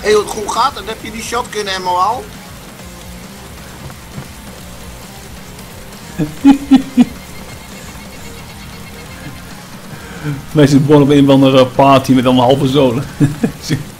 heel goed gaat, dan heb je die shotgun ammo al. Wij zitten gewoon op een of andere party met allemaal halve zolen.